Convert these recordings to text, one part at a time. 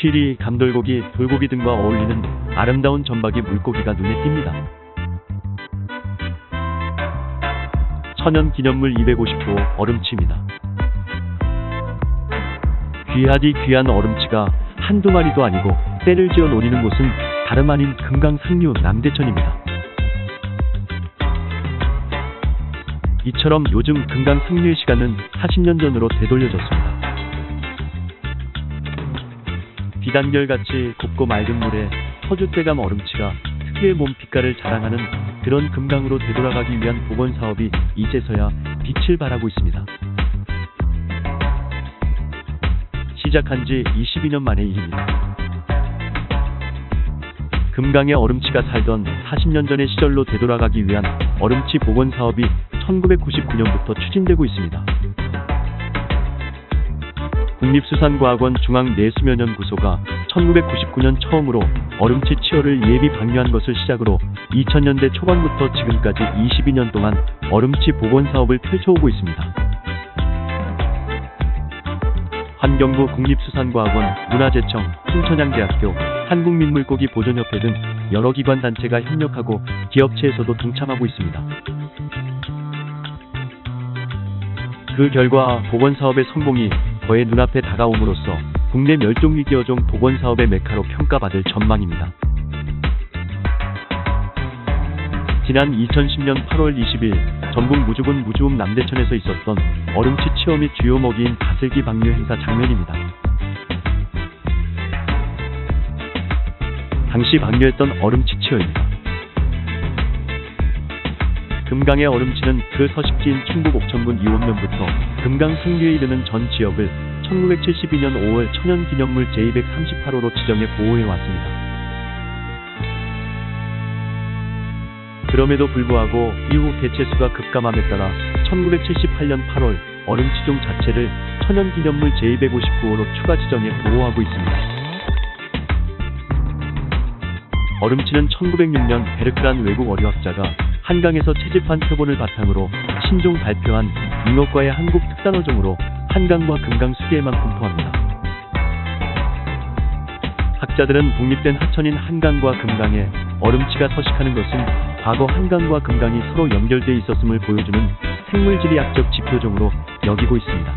쉬리, 감돌고기, 돌고기 등과 어울리는 아름다운 전박이 물고기가 눈에 띕니다. 천연 기념물 250호 얼음치입니다. 귀하디 귀한 얼음치가 한두 마리도 아니고 때를 지어 노리는 곳은 다름 아닌 금강 상류 남대천입니다. 이처럼 요즘 금강 상류의 시간은 40년 전으로 되돌려졌습니다. 비단결같이 곱고 맑은 물에 터줏대감 얼음치가 특유의 몸 빛깔을 자랑하는 그런 금강으로 되돌아가기 위한 복원 사업이 이제서야 빛을 발하고 있습니다. 시작한 지 22년 만의 일입니다. 금강의 얼음치가 살던 40년 전의 시절로 되돌아가기 위한 얼음치 복원 사업이 1999년부터 추진되고 있습니다. 국립수산과학원 중앙내수면연구소가 1999년 처음으로 얼음치 치어를 예비 방류한 것을 시작으로 2000년대 초반부터 지금까지 22년 동안 얼음치 복원 사업을 펼쳐오고 있습니다. 환경부 국립수산과학원, 문화재청, 순천향대학교, 한국민물고기 보존협회 등 여러 기관 단체가 협력하고 기업체에서도 동참하고 있습니다. 그 결과 복원 사업의 성공이 거의 눈앞에 다가옴으로써 국내 멸종위 기 어종 복원 사업의 메카로 평가받을 전망입니다. 지난 2010년 8월 20일 전북 무주군 무주읍 남대천에서 있었던 얼음치 체험 및 주요 먹이인 다슬기 방류 행사 장면입니다. 당시 방류했던 얼음치 치어입니다. 금강의 얼음치는 그 서식지인 충북 옥천군 이원면부터 금강 상류에 이르는 전 지역을 1972년 5월 천연기념물 제238호로 지정해 보호해 왔습니다. 그럼에도 불구하고 이후 개체수가 급감함에 따라 1978년 8월 얼음치종 자체를 천연기념물 제259호로 추가 지정해 보호하고 있습니다. 얼음치는 1906년 베르크란 외국 어류학자가 한강에서 채집한 표본을 바탕으로 신종 발표한 잉어과의 한국 특산어종으로 한강과 금강 수계에만 분포합니다. 학자들은 독립된 하천인 한강과 금강에 얼음치가 서식하는 것은 과거 한강과 금강이 서로 연결돼 있었음을 보여주는 생물지리학적 지표종으로 여기고 있습니다.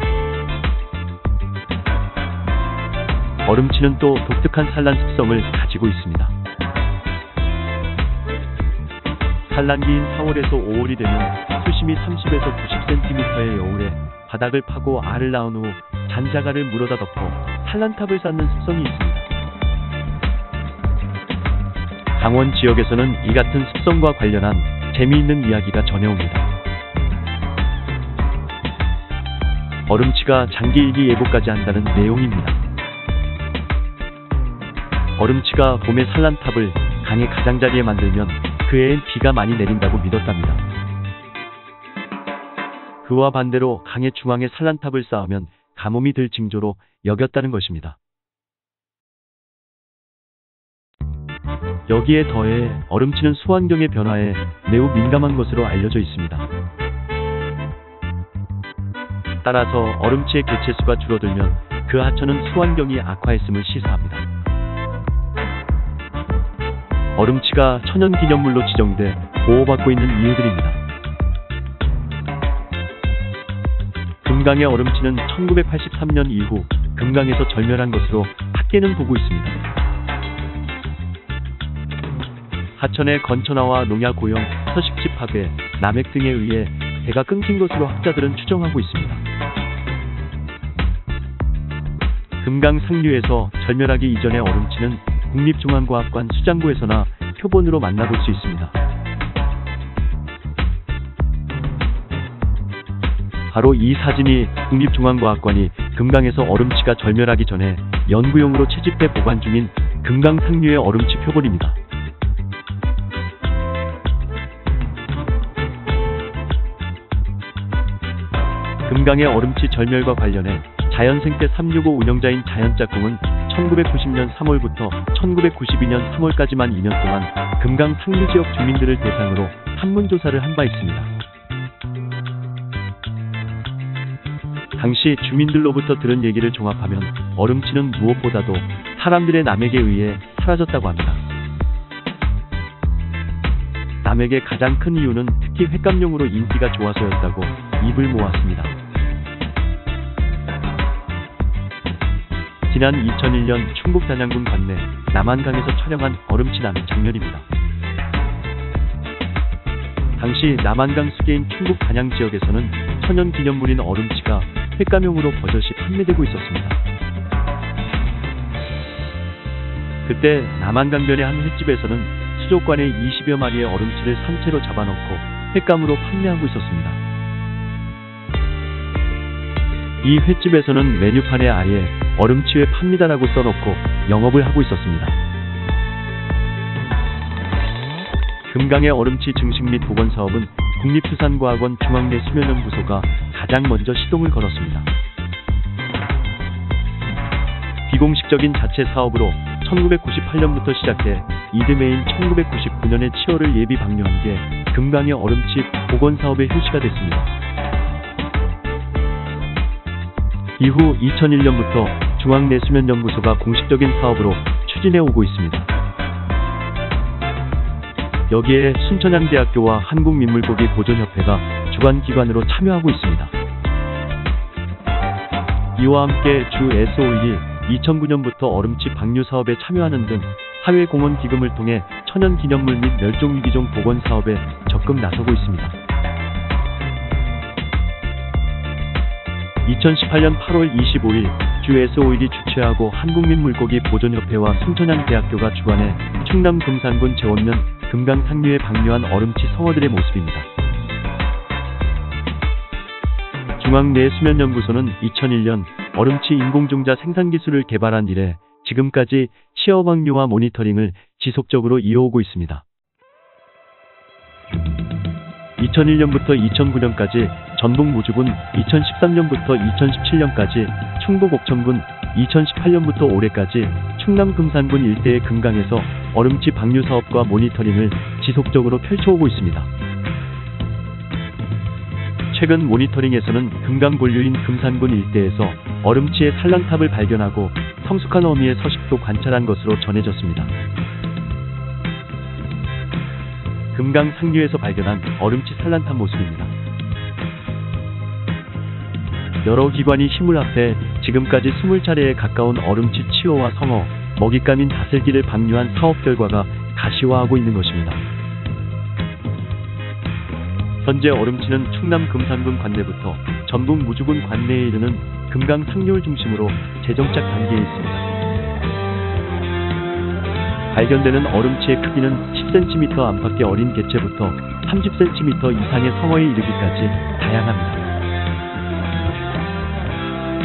얼음치는 또 독특한 산란 습성을 가지고 있습니다. 산란기인 4월에서 5월이 되면 수심이 30에서 90cm의 여울에 바닥을 파고 알을 낳은 후 잔자갈을 물어다 덮어 산란탑을 쌓는 습성이 있습니다. 강원 지역에서는 이 같은 습성과 관련한 재미있는 이야기가 전해옵니다. 얼음치가 장기일기 예고까지 한다는 내용입니다. 얼음치가 봄에 산란탑을 강의 가장자리에 만들면 그 해엔 비가 많이 내린다고 믿었답니다. 그와 반대로 강의 중앙에 산란탑을 쌓으면 가뭄이 들 징조로 여겼다는 것입니다. 여기에 더해 얼음치는 수환경의 변화에 매우 민감한 것으로 알려져 있습니다. 따라서 얼음치의 개체수가 줄어들면 그 하천은 수환경이 악화했음을 시사합니다. 얼음치가 천연기념물로 지정돼 보호받고 있는 이유들입니다. 금강의 얼음치는 1983년 이후 금강에서 절멸한 것으로 학계는 보고 있습니다. 하천의 건천화와 농약 고용, 서식지 파괴, 남획 등에 의해 배가 끊긴 것으로 학자들은 추정하고 있습니다. 금강 상류에서 절멸하기 이전의 얼음치는 국립중앙과학관 수장고에서나 표본으로 만나볼 수 있습니다. 바로 이 사진이 국립중앙과학관이 금강에서 얼음치가 절멸하기 전에 연구용으로 채집해 보관 중인 금강 상류의 얼음치 표본입니다. 금강의 얼음치 절멸과 관련해 자연생태 365 운영자인 자연짝꿍은 1990년 3월부터 1992년 3월까지만 2년 동안 금강 상류 지역 주민들을 대상으로 한문조사를 한 바 있습니다. 당시 주민들로부터 들은 얘기를 종합하면 얼음치는 무엇보다도 사람들의 남에게 의해 사라졌다고 합니다. 남에게 가장 큰 이유는 특히 횟감용으로 인기가 좋아서였다고 입을 모았습니다. 지난 2001년 충북 단양군 관내 남한강에서 촬영한 얼음치 나는 장면입니다. 당시 남한강 수계인 충북 단양 지역에서는 천연 기념물인 얼음치가 횟감용으로 버젓이 판매되고 있었습니다. 그때 남한강변의 한 횟집에서는 수족관에 20여 마리의 얼음치를 산채로 잡아놓고 횟감으로 판매하고 있었습니다. 이 횟집에서는 메뉴판에 아예 얼음치회 팝니다라고 써놓고 영업을 하고 있었습니다. 금강의 얼음치 증식 및 복원 사업은 국립수산과학원 중앙내 수면연구소가 가장 먼저 시동을 걸었습니다. 비공식적인 자체 사업으로 1998년부터 시작해 이듬해인 1999년에 치어를 예비 방류한 게 금강의 얼음치 복원 사업의 효시가 됐습니다. 이후 2001년부터 중앙내수면연구소가 공식적인 사업으로 추진해 오고 있습니다. 여기에 순천향대학교와 한국민물고기 보존협회가 주관기관으로 참여하고 있습니다. 이와 함께 주 SO1이 2009년부터 얼음치 방류 사업에 참여하는 등 사회공헌 기금을 통해 천연기념물 및 멸종위기종 복원 사업에 적극 나서고 있습니다. 2018년 8월 25일 주 SO1이 주최하고 한국민물고기 보존협회와 순천향대학교가 주관해 충남 금산군 재원면 금강 상류에 방류한 얼음치 성어들의 모습입니다. 중앙내수면연구소는 2001년 얼음치 인공종자 생산 기술을 개발한 이래 지금까지 시어 방류와 모니터링을 지속적으로 이어오고 있습니다. 2001년부터 2009년까지 전북 무주군, 2013년부터 2017년까지 충북 옥천군, 2018년부터 올해까지 충남 금산군 일대의 금강에서 얼음치 방류 사업과 모니터링을 지속적으로 펼쳐오고 있습니다. 최근 모니터링에서는 금강 본류인 금산군 일대에서 얼음치의 산란탑을 발견하고 성숙한 어미의 서식도 관찰한 것으로 전해졌습니다. 금강 상류에서 발견한 얼음치 산란탑 모습입니다. 여러 기관이 힘을 합해 지금까지 20차례에 가까운 얼음치 치어와 성어, 먹잇감인 다슬기를 방류한 사업 결과가 가시화하고 있는 것입니다. 현재 얼음치는 충남 금산군 관내부터 전북 무주군 관내에 이르는 금강 상류를 중심으로 재정착 단계에 있습니다. 발견되는 얼음치의 크기는 10cm 안팎의 어린 개체부터 30cm 이상의 성어에 이르기까지 다양합니다.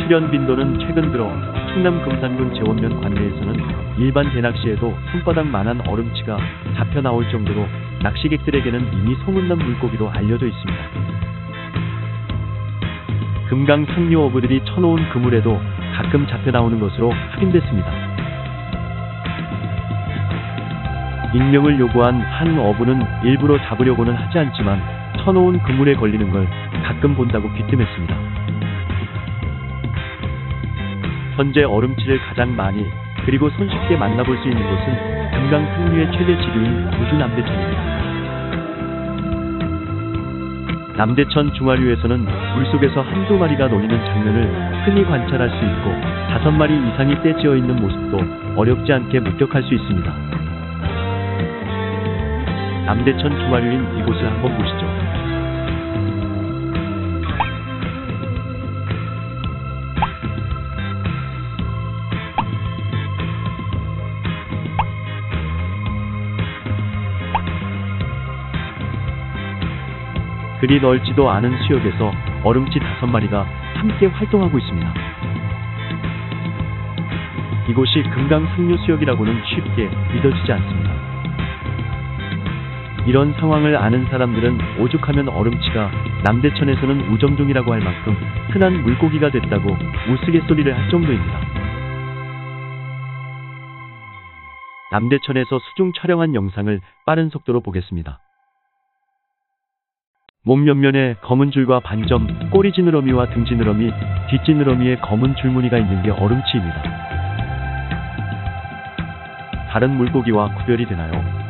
출현 빈도는 최근 들어 충남 금산군 재원면 관내에서는 일반 대낚시에도 손바닥만한 얼음치가 잡혀 나올 정도로 낚시객들에게는 이미 소문난 물고기로 알려져 있습니다. 금강 상류 어부들이 쳐놓은 그물에도 가끔 잡혀 나오는 것으로 확인됐습니다. 익명을 요구한 한 어부는 일부러 잡으려고는 하지 않지만 쳐놓은 그물에 걸리는 걸 가끔 본다고 귀뜸했습니다. 현재 얼음치를 가장 많이 그리고 손쉽게 만나볼 수 있는 곳은 금강 상류의 최대 지류인 우주 남대천입니다. 남대천 중하류에서는 물속에서 한두 마리가 놀리는 장면을 흔히 관찰할 수 있고 다섯 마리 이상이 떼지어 있는 모습도 어렵지 않게 목격할 수 있습니다. 남대천 중하류인 이곳을 한번 보시죠. 그리 넓지도 않은 수역에서 얼음치 다섯 마리가 함께 활동하고 있습니다. 이곳이 금강 상류 수역이라고는 쉽게 믿어지지 않습니다. 이런 상황을 아는 사람들은 오죽하면 얼음치가 남대천에서는 우정종이라고 할 만큼 흔한 물고기가 됐다고 우스갯소리를 할 정도입니다. 남대천에서 수중 촬영한 영상을 빠른 속도로 보겠습니다. 몸 옆면에 검은 줄과 반점, 꼬리 지느러미와 등 지느러미, 뒷 지느러미에 검은 줄무늬가 있는 게 얼음치입니다. 다른 물고기와 구별이 되나요?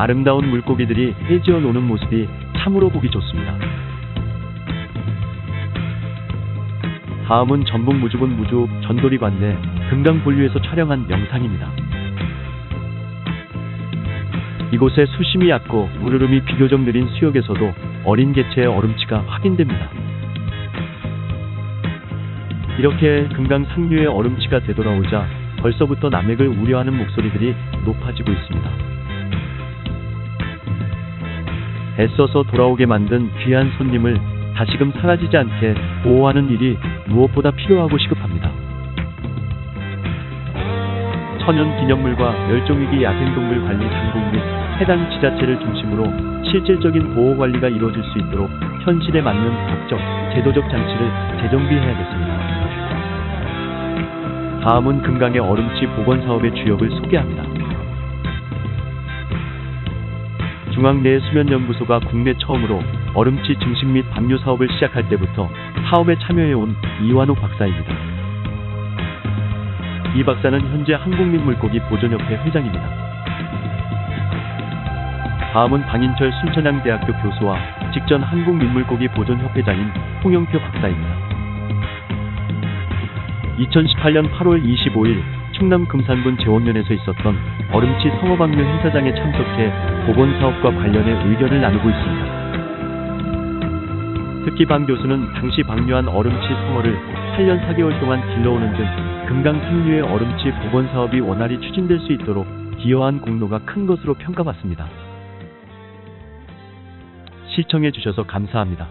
아름다운 물고기들이 해지어 노는 모습이 참으로 보기 좋습니다. 다음은 전북 무주군 무주 전돌이 관내 금강 본류에서 촬영한 영상입니다. 이곳에 수심이 얕고 물흐름이 비교적 느린 수역에서도 어린 개체의 얼음치가 확인됩니다. 이렇게 금강 상류의 얼음치가 되돌아오자 벌써부터 남획을 우려하는 목소리들이 높아지고 있습니다. 애써서 돌아오게 만든 귀한 손님을 다시금 사라지지 않게 보호하는 일이 무엇보다 필요하고 시급합니다. 천연 기념물과 멸종위기 야생동물 관리 당국 및 해당 지자체를 중심으로 실질적인 보호 관리가 이루어질 수 있도록 현실에 맞는 법적, 제도적 장치를 재정비해야겠습니다. 다음은 금강의 얼음치 복원 사업의 주역을 소개합니다. 중앙내 수면연구소가 국내 처음으로 얼음치 증식 및 방류 사업을 시작할 때부터 사업에 참여해온 이완호 박사입니다. 이 박사는 현재 한국민 물고기 보존협회 회장입니다. 다음은 방인철 순천향대학교 교수와 직전 한국민물고기 보존협회장인 홍영표 박사입니다. 2018년 8월 25일 충남 금산군 재원면에서 있었던 얼음치 성어방류 행사장에 참석해 복원 사업과 관련해 의견을 나누고 있습니다. 특히 방 교수는 당시 방류한 얼음치 성어를 8년 4개월 동안 길러오는 등 금강 상류의 얼음치 복원 사업이 원활히 추진될 수 있도록 기여한 공로가 큰 것으로 평가받습니다. 시청해 주셔서 감사합니다.